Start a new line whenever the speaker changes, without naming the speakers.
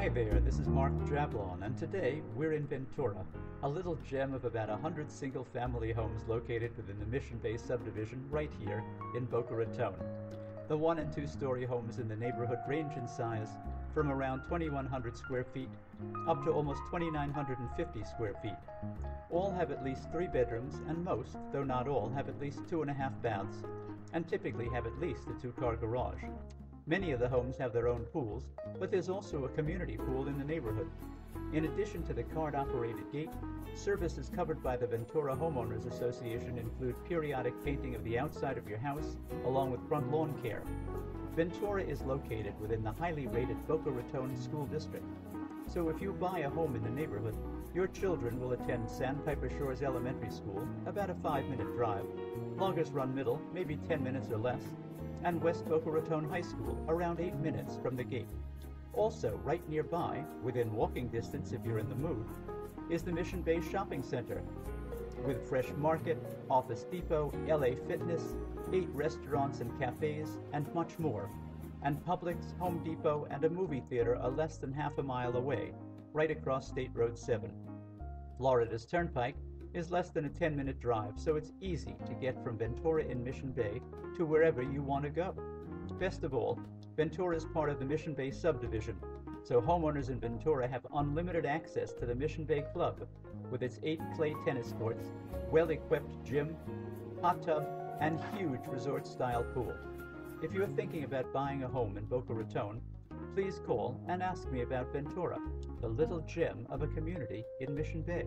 Hi there, this is Marc Jablon, and today we're in Ventura, a little gem of about 100 single family homes located within the Mission Bay subdivision right here in Boca Raton. The one and two story homes in the neighborhood range in size from around 2,100 square feet up to almost 2,950 square feet. All have at least three bedrooms, and most, though not all, have at least two and a half baths, and typically have at least a two car garage. Many of the homes have their own pools, but there's also a community pool in the neighborhood. In addition to the card operated gate, services covered by the Ventura Homeowners Association include periodic painting of the outside of your house, along with front lawn care. Ventura is located within the highly rated Boca Raton School District. So if you buy a home in the neighborhood, your children will attend Sandpiper Shores Elementary School, about a five minute drive, Loggers Run Middle, maybe 10 minutes or less, and West Boca Raton High School, around 8 minutes from the gate. Also, right nearby, within walking distance if you're in the mood, is the Mission Bay Shopping Center. With Fresh Market, Office Depot, LA Fitness, eight restaurants and cafes, and much more. And Publix, Home Depot, and a movie theater are less than half a mile away, right across State Road 7. Florida's Turnpike is less than a 10 minute drive, so it's easy to get from Ventura in Mission Bay to wherever you want to go. Best of all, Ventura is part of the Mission Bay subdivision, so homeowners in Ventura have unlimited access to the Mission Bay Club with its eight clay tennis courts, well equipped gym, hot tub, and huge resort style pool. If you're thinking about buying a home in Boca Raton, please call and ask me about Ventura, the little gem of a community in Mission Bay.